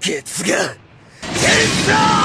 月が天才